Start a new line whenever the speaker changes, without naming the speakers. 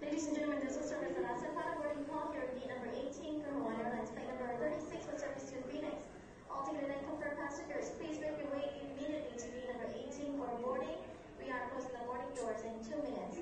Ladies and gentlemen, this will service the Nasakata boarding call. Here would the number 18, Hawaiian Airlines flight number 36 with service to Phoenix. All ticketed and confirmed passengers, please make your way immediately to be number 18 for boarding. We are closing the boarding doors in two minutes.